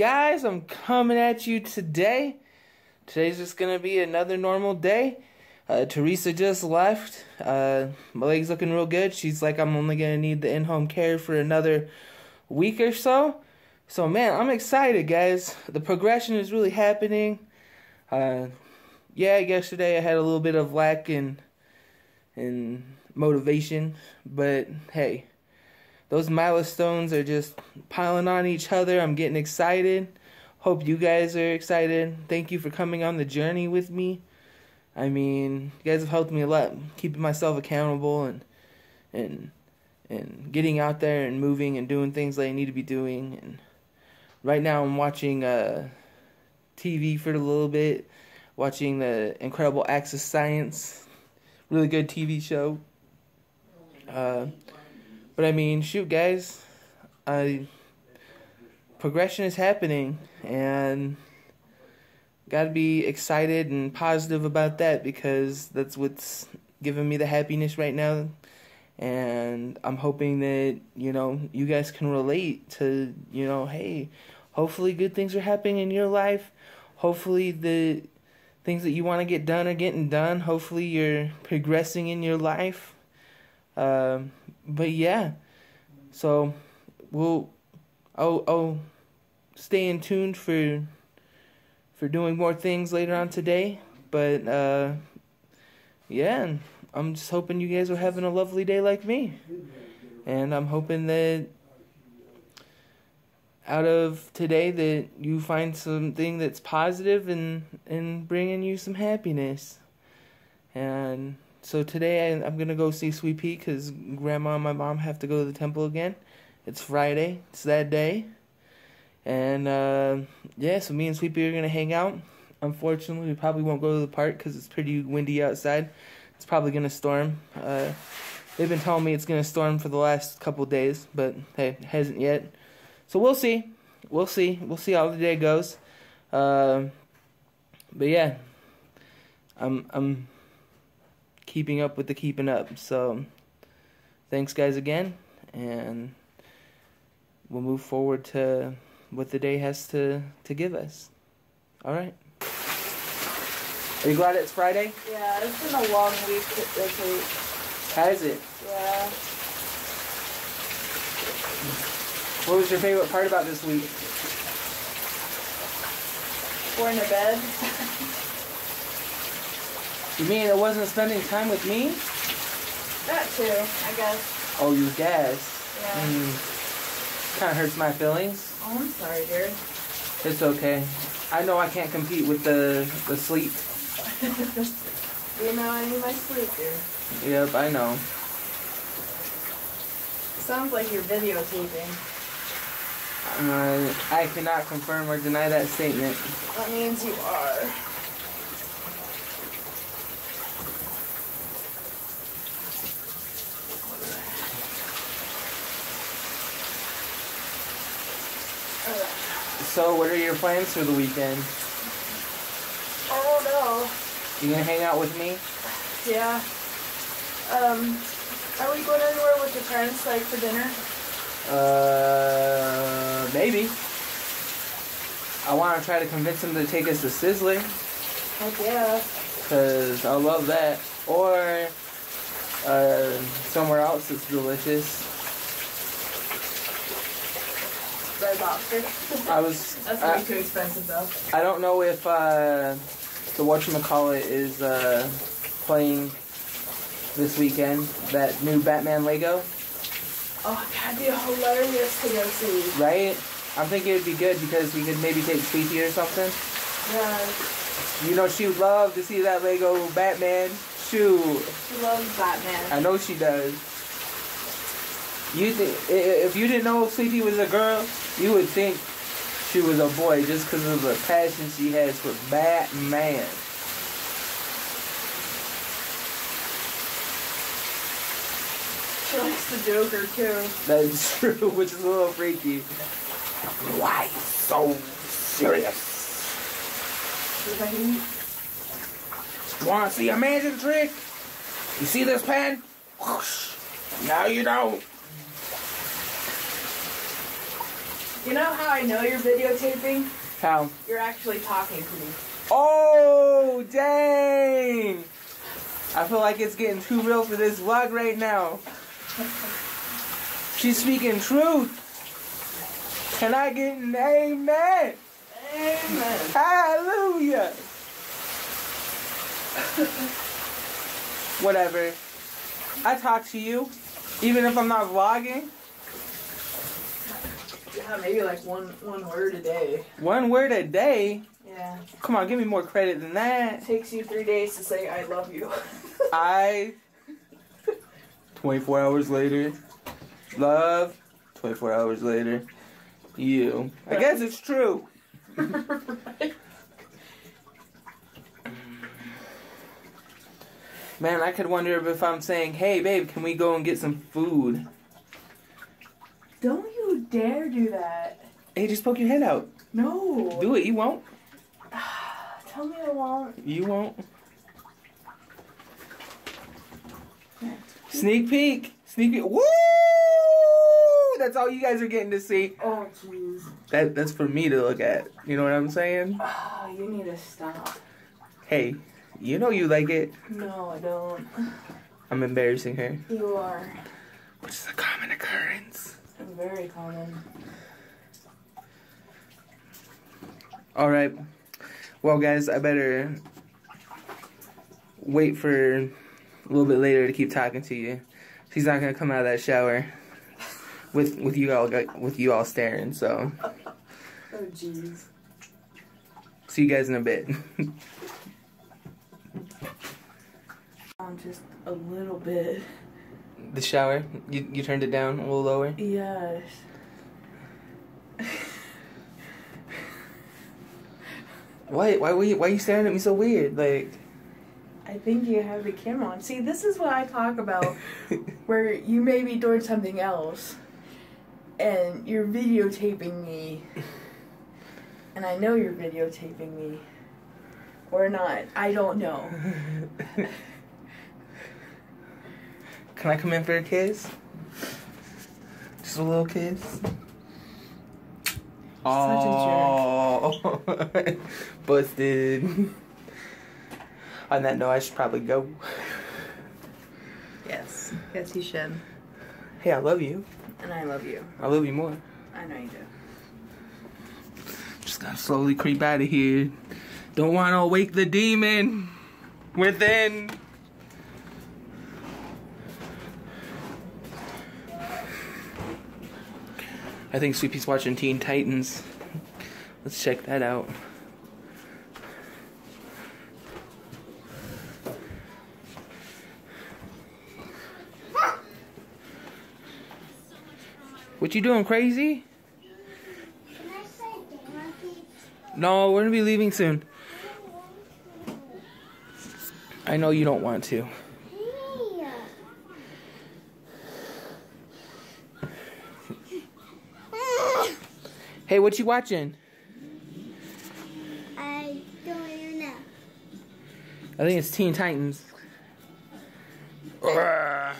guys? I'm coming at you today. Today's just gonna be another normal day. Uh, Teresa just left. Uh, my leg's looking real good. She's like, I'm only gonna need the in-home care for another week or so. So man, I'm excited, guys. The progression is really happening. Uh, yeah, yesterday I had a little bit of lack in in motivation, but hey, those milestones are just piling on each other. I'm getting excited. Hope you guys are excited. Thank you for coming on the journey with me. I mean, you guys have helped me a lot, keeping myself accountable and and and getting out there and moving and doing things that I need to be doing. And right now, I'm watching uh, TV for a little bit, watching the Incredible Acts of Science, really good TV show. Uh, but I mean, shoot, guys, I progression is happening, and got to be excited and positive about that because that's what's giving me the happiness right now. And I'm hoping that you know you guys can relate to you know, hey, hopefully good things are happening in your life. Hopefully the things that you want to get done are getting done. Hopefully you're progressing in your life. Um, but yeah, so we'll I'll, I'll stay in tune for for doing more things later on today. But uh, yeah, I'm just hoping you guys are having a lovely day like me, and I'm hoping that out of today that you find something that's positive and and bringing you some happiness and so today I, am gonna go see Sweet Pea because Grandma and my mom have to go to the temple again. It's Friday. It's that day, and uh, yeah, so me and Sweet Pea are gonna hang out. Unfortunately, we probably won't go to the park because it's pretty windy outside. It's probably gonna storm. Uh, they've been telling me it's gonna storm for the last couple days, but hey, it hasn't yet. So we'll see. We'll see. We'll see how the day goes. Uh, but yeah, I'm I'm keeping up with the keeping up. So thanks guys again and we'll move forward to what the day has to to give us. All right. Are you glad it's Friday? Yeah, it's been a long week this week. Has it? Yeah. What was your favorite part about this week? Going to bed. You mean it wasn't spending time with me? That too, I guess. Oh, you guess? Yeah. Mm, kind of hurts my feelings. Oh, I'm sorry, dear. It's okay. I know I can't compete with the the sleep. you know I need my sleep, dear. Yep, I know. Sounds like you're videotaping. Uh, I cannot confirm or deny that statement. That means you are. So, what are your plans for the weekend? I don't know. You gonna hang out with me? Yeah. Um, are we going anywhere with your parents, like for dinner? Uh, maybe. I want to try to convince them to take us to Sizzler. Heck yeah. Cause I love that. Or uh, somewhere else that's delicious. Red Lobster. I was. That's I, way too expensive though. I don't know if uh, the whatchamacallit is uh, playing this weekend. That new Batman Lego. Oh, that'd be hilarious to go see. Right? I'm thinking it'd be good because we could maybe take Sweetie or something. Yeah. You know, she would love to see that Lego Batman. Shoot. She loves Batman. I know she does. You think if you didn't know Sweetie was a girl, you would think she was a boy just because of the passion she has for Batman. She likes the Joker too. That's true, which is a little freaky. Why so serious? You want to see a magic trick? You see this pen? Whoosh. Now you don't. You know how I know you're videotaping? How? You're actually talking to me. Oh, dang! I feel like it's getting too real for this vlog right now. She's speaking truth. Can I get an amen? Amen. Hallelujah. Whatever. I talk to you, even if I'm not vlogging. Yeah, maybe like one one word a day. One word a day. Yeah. Come on, give me more credit than It that. takes you three days to say I love you. I. 24 hours later. Love. 24 hours later. You. I guess it's true. right? Man, I could wonder if I'm saying, hey, babe, can we go and get some food? Don't you dare do that. Hey, just poke your head out. No. Do it. You won't. Tell me I won't. You won't. Sneak peek. Sneak peek. Woo! That's all you guys are getting to see. Oh jeez. That that's for me to look at. You know what I'm saying? Oh, you need to stop. Hey, you know you like it. No, I don't. I'm embarrassing her, You are which is a common occurrence. Very common. All right. Well, guys, I better wait for a little bit later to keep talking to you. She's not gonna come out of that shower with with you all with you all staring. So, Oh jeez. see you guys in a bit. Um, just a little bit. The shower. You you turned it down a little lower. Yes. Why why were you, why are you staring at me so weird? Like. I think you have the camera on. See, this is what I talk about. where you may be doing something else, and you're videotaping me, and I know you're videotaping me, or not. I don't know. Can I come in for a kiss? Just a little kiss. Such a Oh, busted. On that note, I should probably go. Yes, yes, you should. Hey, I love you. And I love you. I love you more. I know you do. Just gotta slowly creep out of here. Don't want to wake the demon within. I think Sweepy's watching Teen Titans. Let's check that out. What you doing, crazy? No, we're gonna be leaving soon. I know you don't want to. Hey. Hey, what you watching? I don't even know. I think it's Teen Titans. Ah!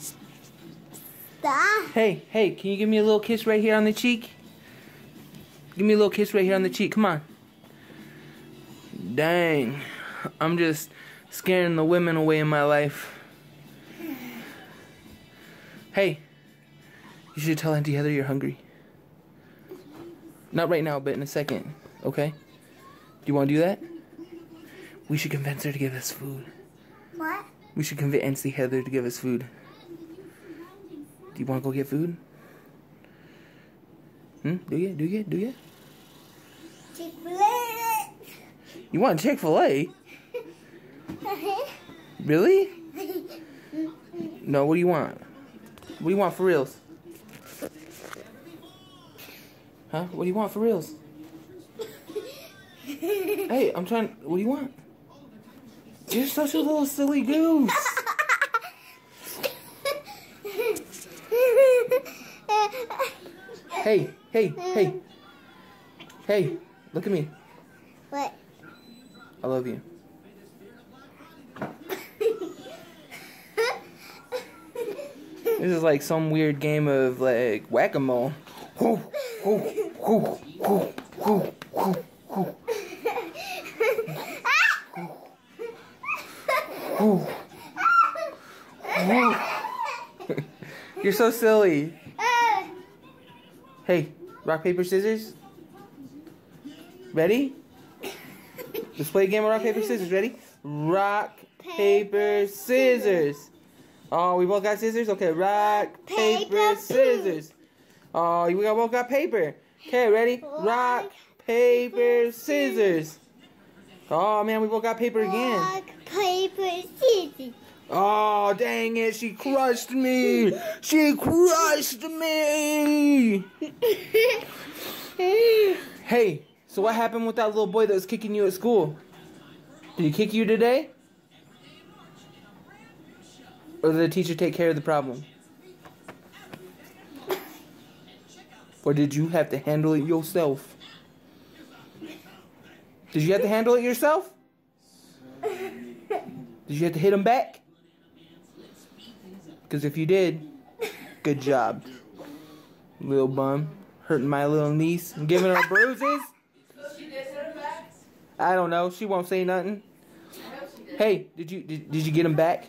Stop. Hey, hey, can you give me a little kiss right here on the cheek? Give me a little kiss right here on the cheek. Come on. Dang. I'm just scaring the women away in my life. Hey, you should tell Auntie Heather you're hungry. Not right now, but in a second, okay? Do you want to do that? We should convince her to give us food. What? We should convince Auntie Heather to give us food. Do you want to go get food? Hmm? Do you? Do you? Do you? Chick-fil-A. You want Chick Fil A? Really? No. What do you want? What do you want for reals? Huh? What do you want for reals? Hey, I'm trying. What do you want? You're such a little silly goose. Hey, hey, hey, hey! Look at me. what? I love you. This is like some weird game of like whack a mole. You're so silly. Hey, rock, paper, scissors. Ready? Let's play a game of rock, paper, scissors. Ready? Rock, paper, scissors. Oh, we both got scissors? Okay, rock, paper, scissors. Oh, we both got paper. Okay, ready? Rock, paper, scissors. Oh, man, we both got paper again. rock, paper, scissors. Oh, dang it, she crushed me. She crushed me. Hey, so what happened with that little boy that was kicking you at school? Did he kick you today? Or did the teacher take care of the problem? Or did you have to handle it yourself? Did you have to handle it yourself? Did you have to hit him back? Because if you did, good job. Little bum. Hurting my little niece and giving her bruises. I don't know. She won't say nothing. Hey, did you did, did you get him back?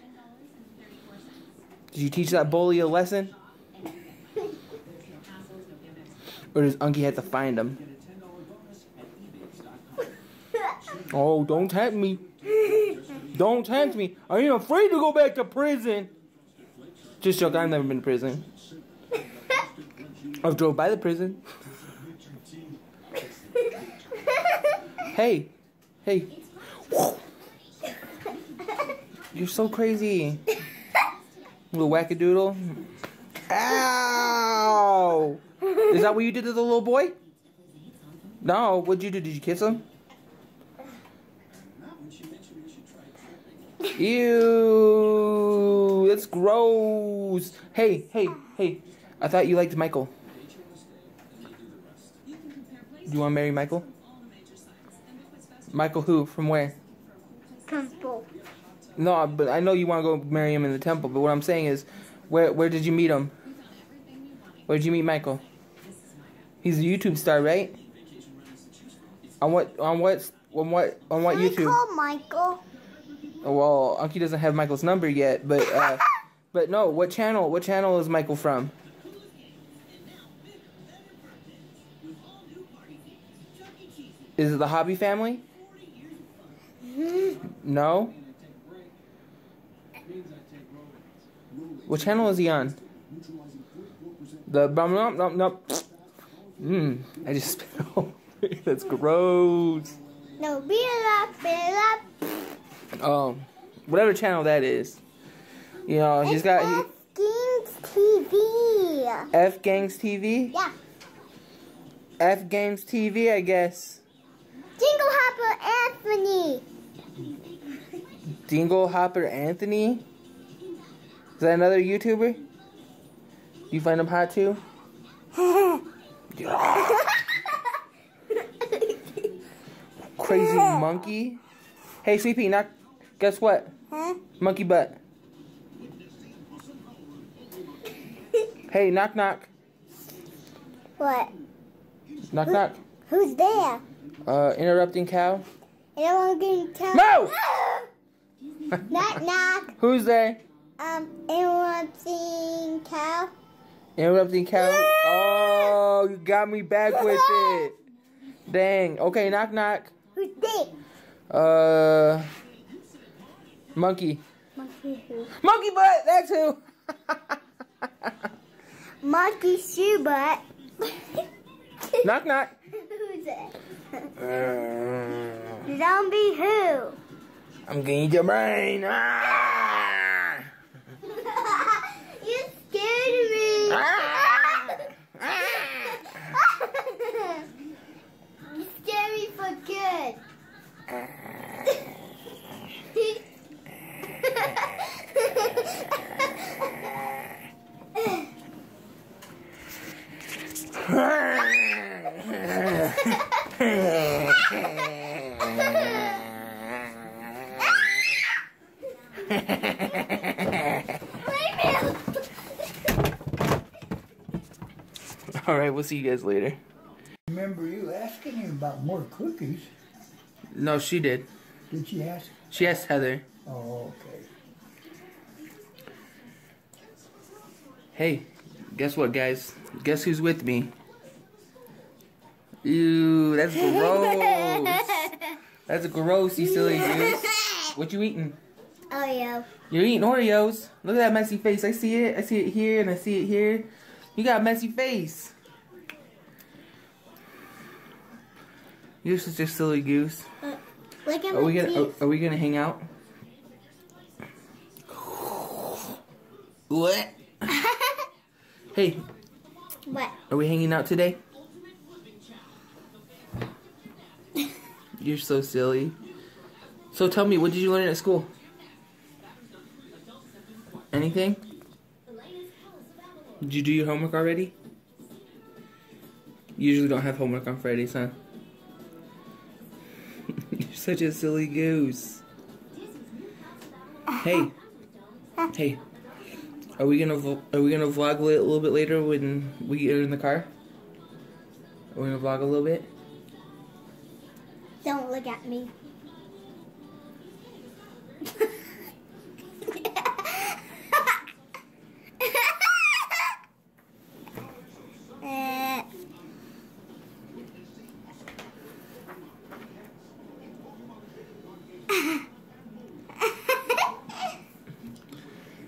Did you teach that bully a lesson? Or does Unky have to find him? Oh, don't tempt me. Don't tempt me. I ain't afraid to go back to prison. Just joke, I've never been to prison. I've drove by the prison. Hey, hey. You're so crazy. Little wackadoodle. Ow! Is that what you did to the little boy? No, what'd you do? Did you kiss him? Ew, that's gross. Hey, hey, hey. I thought you liked Michael. Do you want to marry Michael? Michael who? From where? Temple. No, but I know you want to go marry him in the temple. But what I'm saying is, where where did you meet him? Where did you meet Michael? He's a YouTube star, right? On what on what on what on what I YouTube? call Michael. Well, Unky doesn't have Michael's number yet, but uh, but no, what channel? What channel is Michael from? Is it the Hobby Family? No. What channel is he on? The bum num num. Mmm, I just That's gross. No, beat it up, um, beat it up. Oh, whatever channel that is. You know, he's It's got F Games TV. F Gangs TV. Yeah. F Games TV, I guess. Jingle Hopper Anthony. Dingle Hopper Anthony. Is that another YouTuber? You find him hot too? Crazy monkey. Hey, Sleepy, knock. Guess what? huh? Monkey butt. Hey, knock knock. What? Knock knock. Who's there? Uh, interrupting cow. Getting tell? No! knock knock. Who's there? Um, seeing cow? Interrupting cow. Oh, you got me back with it. Dang. Okay, knock knock. Who's there? Uh, monkey. Monkey who? Monkey butt. That's who. Monkey shoe butt. knock knock. Who's it? Uh, Zombie who? I'm eat your brain. Ah! scared me. you scared me for good. Ha ha ha ha. All right, we'll see you guys later. Remember you asking him about more cookies? No, she did. Did she ask? She asked Heather. Oh, okay. Hey, guess what, guys? Guess who's with me? Ew, that's gross. That's gross, you silly goose. What you eating? Oh yeah. You're eating Oreos. Look at that messy face. I see it. I see it here and I see it here. You got a messy face. You're such a silly goose. Look at Are we gonna are, are we gonna hang out? What? hey, What? are we hanging out today? You're so silly. So tell me, what did you learn at school? Anything? Did you do your homework already? You usually don't have homework on Fridays, huh? Such a silly goose. Hey, hey, are we gonna are we gonna vlog a little bit later when we are in the car? Are we gonna vlog a little bit? Don't look at me. Eh,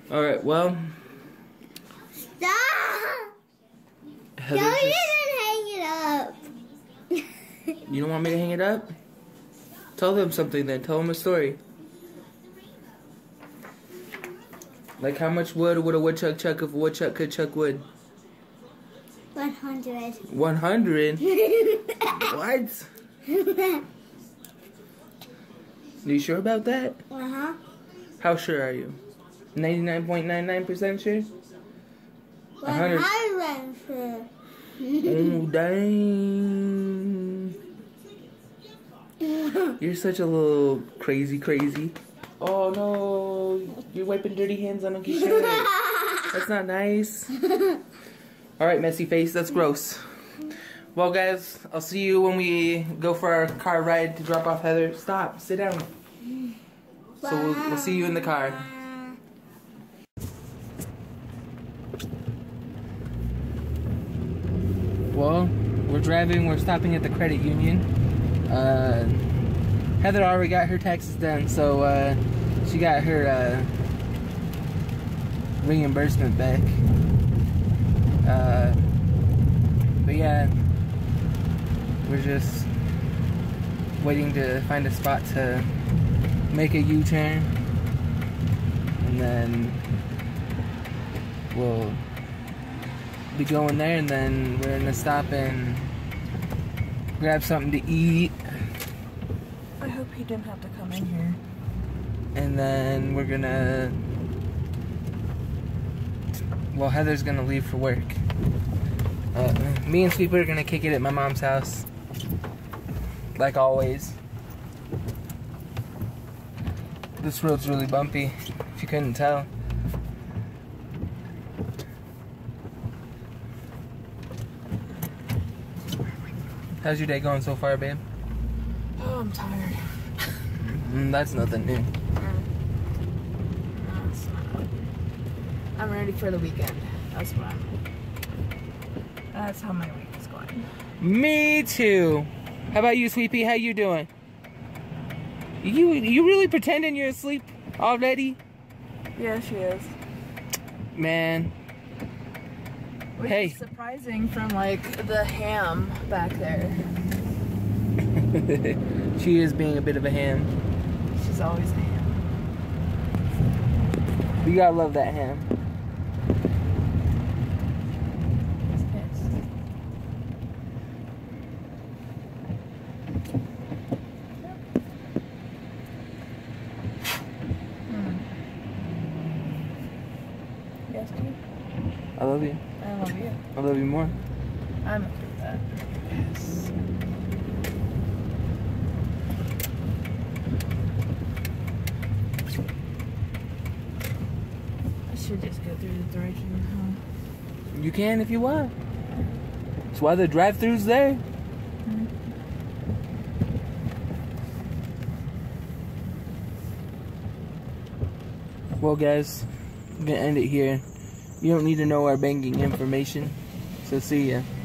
All right. Well, Stop! Heather Don't even hang it up. you don't want me to hang it up? Tell them something then. Tell them a story. Like how much wood would a woodchuck chuck if a woodchuck could chuck wood? 100. One hundred. What? Are you sure about that? uh-huh. How sure are you? Ninety-nine point nine nine percent sure. A hundred. 100. Oh dang! You're such a little crazy, crazy. Oh no! You're wiping dirty hands on Uncle shirt. That's not nice. All right, messy face. That's gross. Well, guys, I'll see you when we go for our car ride to drop off Heather. Stop. Sit down. So we'll, we'll see you in the car. Well, we're driving. We're stopping at the credit union. Uh, Heather already got her taxes done, so uh, she got her uh, reimbursement back. Uh, but yeah, we're just waiting to find a spot to make a U-turn, and then we'll be going there, and then we're gonna stop and grab something to eat, I hope he didn't have to come in here. and then we're gonna. Well, Heather's gonna leave for work. Uh, me and Sweeper are gonna kick it at my mom's house, like always. This road's really bumpy, if you couldn't tell. How's your day going so far, babe? Oh, I'm tired. Mm, that's nothing new. No, it's not. I'm ready for the weekend. That's what I'm. That's how my week is going. Me too. How about you, Sweepy? How you doing? You you really pretending you're asleep already? Yeah, she is. Man. Which Hey. Is surprising from like the ham back there. she is being a bit of a ham. She's always a ham. You gotta love that ham. Hmm. Yes. I love you. I love you. I love you more. I'm okay with that. Yes. I should just go through the direction home. You can if you want. That's why the drive-through's there. Mm-hmm. Well, guys, I'm gonna end it here. You don't need to know our banking information, so see ya.